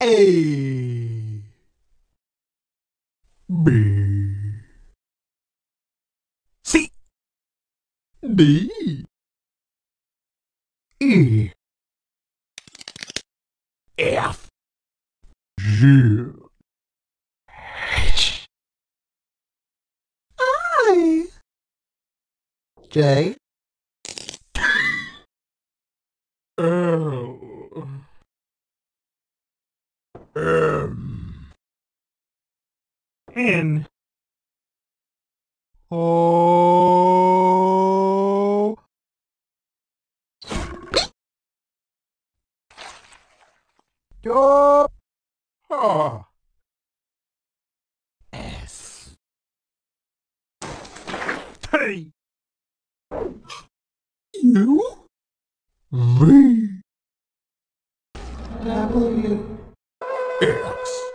A B C D E F G H I J L M N O Yo Ah. S T U V W X